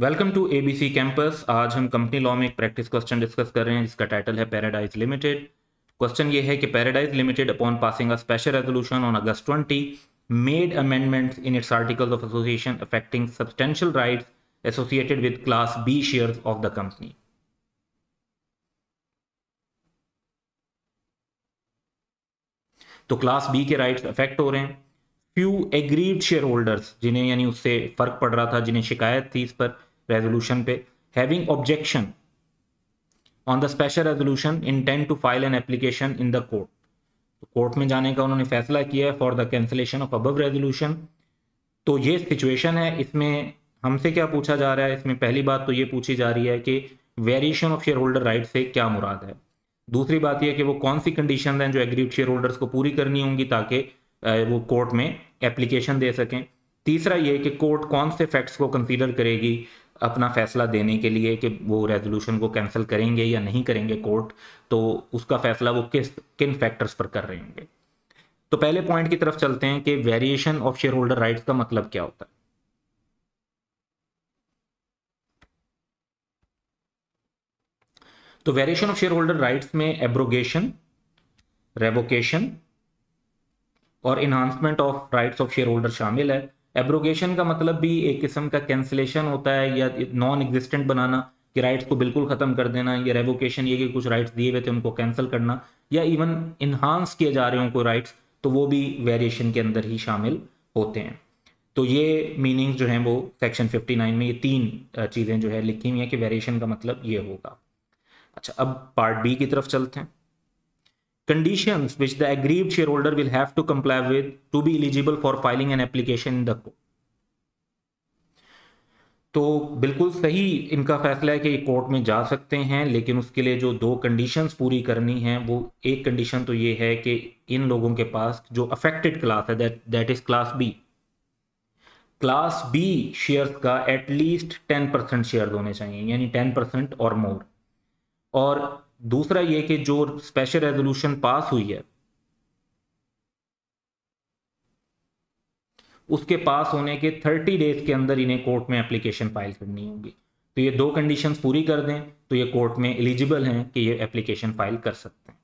Welcome to a ABC campus आज हम company law में एक प्रैक्टिस क्वेश्चन डिस्कस कर रहे हैं, जिसका टाइटल है पैराडाइज लिमिटेड क्वेश्चन ये है कि Paradise Limited upon passing a special resolution on August 20 made amendments in its articles of association affecting substantial rights associated with class B shares of the company तो class B के rights affect हो रहे हैं। Few agreed share holders जिन्हें यानी उससे फ़र्क पड़ रहा था, जिन्हें शिकायत थी इस पर रेजोल्यूशन पे having objection on the special resolution intend to file an application in the court तो कोर्ट में जाने का उन्होंने फैसला किया है for the cancellation of above resolution तो ये सिचुएशन है, इसमें हमसे क्या पूछा जा रहा है? इसमें पहली बात तो ये पूछी जा रही है कि variation of shareholder right से क्या मुराद है? दूसरी बात यह कि वो कौन सी कंडीशन हैं जो एग्रीड शेयर होल्डर्स को पूरी करनी होंगी ताकि वो कोर्ट में एप्लीकेशन दे सकें? तीसरा ये कि कोर्ट कौन से फैक्ट्स को कंसीडर करेगी? अपना फैसला देने के लिए कि वो रेजोल्यूशन को कैंसिल करेंगे या नहीं करेंगे कोर्ट तो उसका फैसला वो किस, किन फैक्टर्स पर कर रहे होंगे? तो पहले पॉइंट की तरफ़ चलते हैं कि variation of share holder rights का मतलब क्या होता है? तो variation of share holder rights में एब्रोगेशन रेवोकेशन और enhancement of rights of shareholder शामिल है। एब्रोगेशन का मतलब भी एक किस्म का कैंसिलेशन होता है या नॉन एग्जिस्टेंट बनाना कि राइट्स को बिल्कुल ख़त्म कर देना, या रेवोकेशन ये कि कुछ राइट्स दिए हुए थे उनको कैंसिल करना, या इवन इन्हांस किए जा रहे हो कोई राइट्स तो वो भी वेरिएशन के अंदर ही शामिल होते हैं। तो ये मीनिंग जो हैं वो सेक्शन 59 में ये तीन चीज़ें जो है लिखी हुई हैं कि वेरिएशन का मतलब ये होगा। अच्छा अब पार्ट बी की तरफ़ चलते हैं। Conditions which the aggrieved shareholder will have to comply with to be eligible for filing an application in the court. तो बिल्कुल सही इनका फैसला है कि कोर्ट में जा सकते हैं, लेकिन उसके लिए जो दो कंडीशंस पूरी करनी है, वो एक कंडीशन तो ये है कि इन लोगों के पास जो अफेक्टेड क्लास है that that is class B class B shares का at least ten percent share होने चाहिए, यानी टेन परसेंट और मोर और दूसरा ये कि जो स्पेशल रेजोल्यूशन पास हुई है, उसके पास होने के थर्टी डेज़ के अंदर इन्हें कोर्ट में एप्लीकेशन फ़ाइल करनी होगी। तो ये दो कंडीशंस पूरी कर दें तो ये कोर्ट में एलिजिबल हैं कि ये एप्लीकेशन फ़ाइल कर सकते हैं।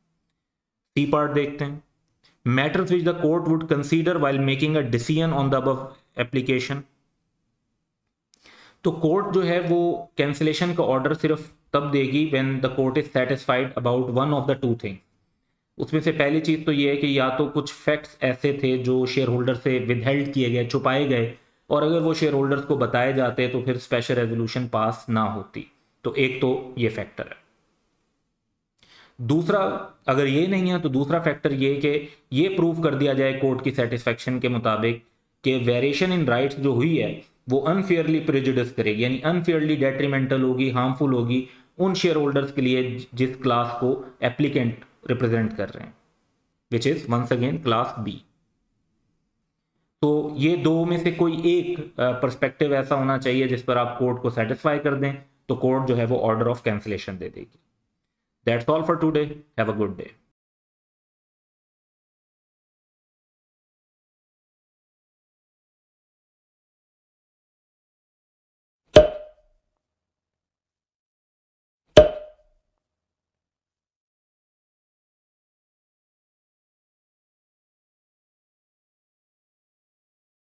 सी पार्ट देखते हैं। Matters which the court would consider while making a decision on the above application तो कोर्ट जो है वो कैंसिलेशन का ऑर्डर सिर्फ़ तब देगी when the court is satisfied about one of the two thing उसमें से पहली चीज़ तो ये है कि या तो कुछ फैक्ट्स ऐसे थे जो शेयर होल्डर से विदहेल्ड किए गए, छुपाए गए, और अगर वो शेयर होल्डर्स को बताए जाते तो फिर स्पेशल रेजोल्यूशन पास ना होती। तो एक तो ये फैक्टर है। दूसरा, अगर ये नहीं है तो दूसरा फैक्टर ये कि ये प्रूव कर दिया जाए कोर्ट की सेटिस्फेक्शन के मुताबिक कि वेरिएशन इन राइट्स जो हुई है वो अनफेयरली प्रिजुडिस करेगी यानी अनफेयरली डेट्रीमेंटल होगी हार्मफुल होगी उन शेयर होल्डर्स के लिए जिस क्लास को एप्लीकेंट रिप्रेजेंट कर रहे हैं which is once again class B तो ये दो में से कोई एक परस्पेक्टिव ऐसा होना चाहिए जिस पर आप कोर्ट को सेटिस्फाई कर दें तो कोर्ट जो है वो ऑर्डर ऑफ़ कैंसिलेशन दे देगी. That's all for today have a good day